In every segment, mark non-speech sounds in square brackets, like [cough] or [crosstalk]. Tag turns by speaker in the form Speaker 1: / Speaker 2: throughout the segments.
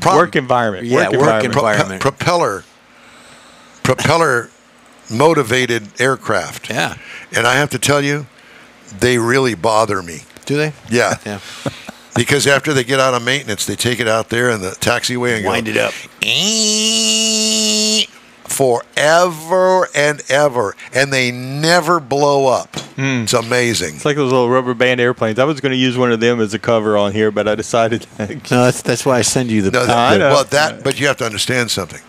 Speaker 1: problem-
Speaker 2: work environment.
Speaker 3: Yeah,
Speaker 2: work
Speaker 3: work
Speaker 2: environment.
Speaker 3: envi- environment.
Speaker 1: propeller, propeller motivated aircraft.
Speaker 3: Yeah.
Speaker 1: And I have to tell you, they really bother me.
Speaker 3: Do they?
Speaker 1: Yeah.
Speaker 3: Yeah.
Speaker 1: Because after they get out of maintenance, they take it out there in the taxiway and
Speaker 3: Wind
Speaker 1: go,
Speaker 3: it up.
Speaker 1: "Eeeeee," forever and ever, and they never blow up. Mm. It's amazing.
Speaker 2: It's like those little rubber band airplanes. I was going to use one of them as a cover on here, but I decided. [laughs]
Speaker 3: No, that's that's why I send you the.
Speaker 1: No,
Speaker 2: I
Speaker 1: that,
Speaker 2: know.
Speaker 1: well, that, but you have to understand something.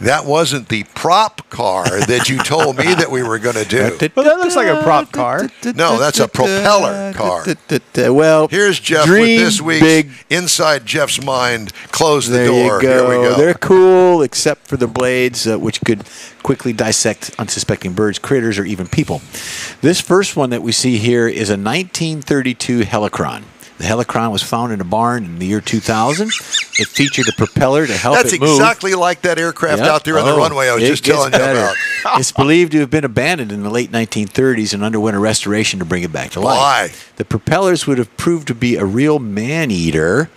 Speaker 1: That wasn't the prop car that you told me that we were going to do. [laughs]
Speaker 2: Well, that looks like a prop car.
Speaker 1: No, that's a propeller car.
Speaker 3: Well,
Speaker 1: Here's Jeff with this week's
Speaker 3: big.
Speaker 1: Inside Jeff's Mind. Close the
Speaker 3: There
Speaker 1: door.
Speaker 3: you go.
Speaker 1: Here we go.
Speaker 3: They're cool, except for the blades, uh, which could quickly dissect unsuspecting birds, critters, or even people. This first one that we see here is a 1932 Helicron. The Helicron was found in a barn in the year 2000. It featured a propeller to help
Speaker 1: That's
Speaker 3: it move.
Speaker 1: exactly like that aircraft
Speaker 3: Yep.
Speaker 1: out there on the
Speaker 3: Oh,
Speaker 1: runway I was just telling you about. [laughs]
Speaker 3: it's believed to have been abandoned in the late 1930s and underwent a restoration to bring it back to life.
Speaker 1: Why?
Speaker 3: The propellers would have proved to be a real man eater.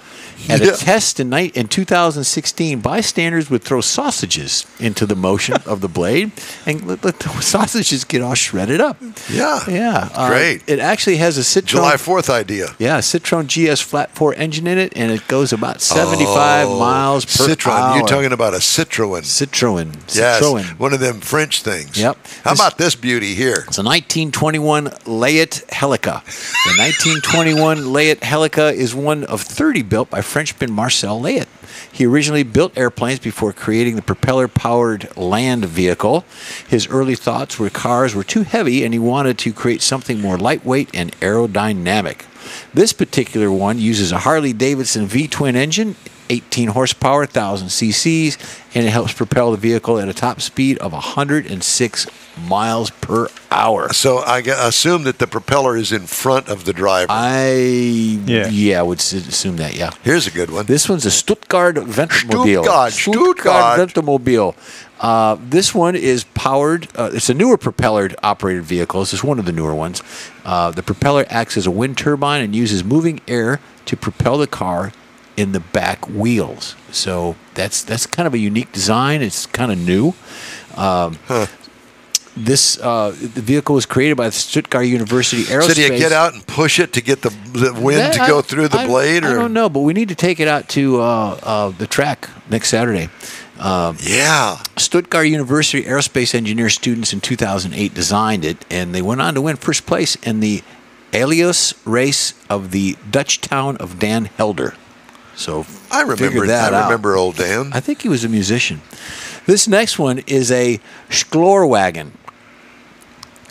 Speaker 3: At
Speaker 1: Yeah.
Speaker 3: a test in, night, in 2016, bystanders would throw sausages into the motion of the blade and let, let the sausages get all shredded up.
Speaker 1: Yeah.
Speaker 3: Yeah. uh,
Speaker 1: Great.
Speaker 3: it actually has a Citroen.
Speaker 1: July 4th idea.
Speaker 3: Yeah, Citroen GS flat four engine in it, and it goes about 75 miles per
Speaker 1: Oh, Citroen.
Speaker 3: hour.
Speaker 1: You're talking about a Citroen.
Speaker 3: Citroen.
Speaker 1: Yes.
Speaker 3: Citroen.
Speaker 1: One of them French things.
Speaker 3: Yep.
Speaker 1: How
Speaker 3: This-
Speaker 1: about this beauty here?
Speaker 3: It's a 1921 Leyat Helica. The 1921 Leyat Helica is one of 30 built by Frenchman Marcel Leyat. He originally built airplanes before creating the propeller powered land vehicle. His early thoughts were cars were too heavy and he wanted to create something more lightweight and aerodynamic. This particular one uses a Harley Davidson V twin engine, 18 horsepower, 1000 cc's, and it helps propel the vehicle at a top speed of 106 miles per hour.
Speaker 1: So I assume that the propeller is in front of the driver.
Speaker 3: I
Speaker 2: Yeah.
Speaker 3: yeah, I would assume that. Yeah,
Speaker 1: Here's a good one.
Speaker 3: this one's a Stuttgart Ventomobile.
Speaker 1: Stuttgart, Stuttgart.
Speaker 3: Ventomobile. Uh, this one is powered. Uh, it's a newer propeller operated vehicle. This is one of the newer ones. Uh, the propeller acts as a wind turbine and uses moving air to propel the car in the back wheels. So that's that's kind of a unique design. It's kind of new. Um, This uh, the vehicle was created by the Stuttgart University Aerospace.
Speaker 1: so do you get out and push it to get the, the wind
Speaker 3: That-
Speaker 1: to
Speaker 3: I-
Speaker 1: go through the
Speaker 3: I-
Speaker 1: blade?
Speaker 3: I
Speaker 1: Or
Speaker 3: don't know, but we need to take it out to uh, uh, the track next Saturday. Um,
Speaker 1: Yeah.
Speaker 3: Stuttgart University aerospace engineer students in 2008 designed it, and they went on to win first place in the Aeolus race of the Dutch town of Dan Helder. So
Speaker 1: I remember
Speaker 3: that
Speaker 1: I
Speaker 3: out.
Speaker 1: remember old Dan.
Speaker 3: I think he was a musician. This next one is a Schlorwagen.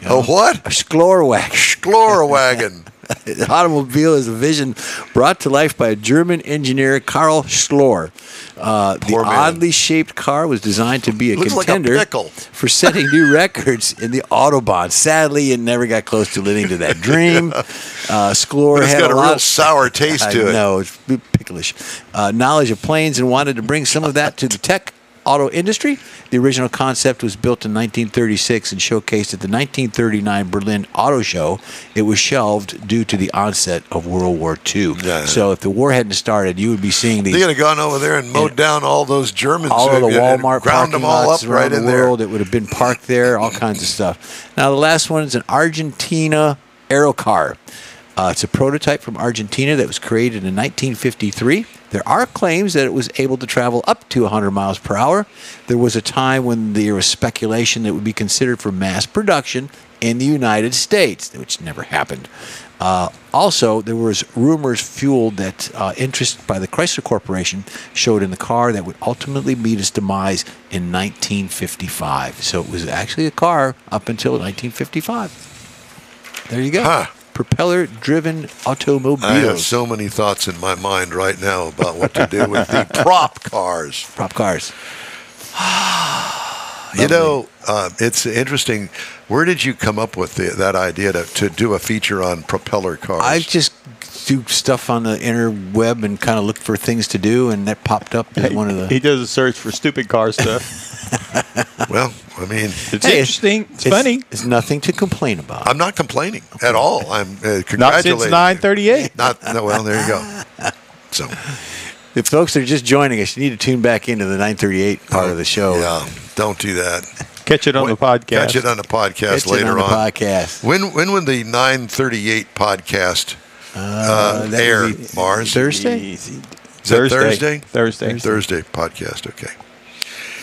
Speaker 1: Oh, what?
Speaker 3: A Schlorwagen.
Speaker 1: Schlorwagen. [laughs]
Speaker 3: The [laughs] automobile is a vision brought to life by a German engineer, Karl Schlor. Uh, the
Speaker 1: man.
Speaker 3: oddly shaped car was designed to be a
Speaker 1: Looks like a
Speaker 3: contender for setting new [laughs] records in the Autobahn. Sadly, it never got close to living to that dream. [laughs] Uh, Schlor had
Speaker 1: got a
Speaker 3: lot
Speaker 1: real sour taste
Speaker 3: I
Speaker 1: to it.
Speaker 3: No, it's a picklish. Uh, knowledge of planes and wanted to bring some of that to the tech auto industry. The original concept was built in 1936 and showcased at the 1939 Berlin Auto Show. It was shelved due to the onset of World War II.
Speaker 1: Yeah.
Speaker 3: So if the war hadn't started, you would be seeing
Speaker 1: They
Speaker 3: these
Speaker 1: could have gone over there and mowed down all those Germans.
Speaker 3: all of the Walmart
Speaker 1: ground
Speaker 3: parking
Speaker 1: them all
Speaker 3: lots
Speaker 1: up
Speaker 3: around
Speaker 1: right
Speaker 3: the
Speaker 1: in there.
Speaker 3: world. It would have been parked there, all kinds of stuff. Now the last one is an Argentina Aerocar. Uh, it's a prototype from Argentina that was created in 1953. There are claims that it was able to travel up to 100 miles per hour. There was a time when there was speculation that it would be considered for mass production in the United States, which never happened. Uh, also, there was rumors fueled that uh, interest by the Chrysler Corporation showed in the car that would ultimately meet its demise in 1955. So it was actually a car up until 1955. There you go.
Speaker 1: Huh.
Speaker 3: Propeller-driven automobiles.
Speaker 1: I have so many thoughts in my mind right now about what to do with the [laughs] prop cars.
Speaker 3: Prop cars. [sighs]
Speaker 1: You know, uh, it's interesting. Where did you come up with the, that idea to, to do a feature on propeller cars?
Speaker 3: I just do stuff on the interweb and kind of look for things to do, and that popped up as one of the.
Speaker 2: He does a search for stupid car stuff. [laughs]
Speaker 1: well, I mean,
Speaker 2: It's
Speaker 3: Hey,
Speaker 2: interesting. It's, funny.
Speaker 3: It's nothing to complain about.
Speaker 1: I'm not complaining at all. I'm uh,
Speaker 2: Not since 938.
Speaker 1: Not no, well, there you go. [laughs] So
Speaker 3: If folks are just joining us, you need to tune back into the 938 part of the show.
Speaker 1: Yeah, don't do that.
Speaker 2: Catch it on the podcast.
Speaker 1: Catch it on the podcast
Speaker 3: Catch it
Speaker 1: later
Speaker 3: on the
Speaker 1: on.
Speaker 3: podcast.
Speaker 1: When when would the 938 podcast uh,
Speaker 3: that
Speaker 1: air,
Speaker 3: be
Speaker 1: Mars?
Speaker 3: Thursday?
Speaker 1: Is that
Speaker 2: Thursday.
Speaker 1: Thursday?
Speaker 2: Thursday.
Speaker 1: Thursday podcast. Okay.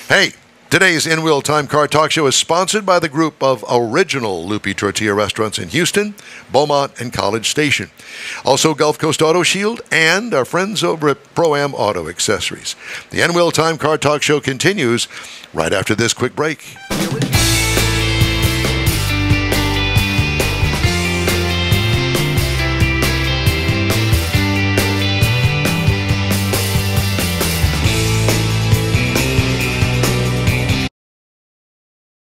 Speaker 1: Hey, today's In Wheel Time Car Talk Show is sponsored by the group of original Lupe Tortilla restaurants in Houston, Beaumont, and College Station. Also, Gulf Coast Auto Shield and our friends over at Pro Am Auto Accessories. The In Wheel Time Car Talk Show continues right after this quick break.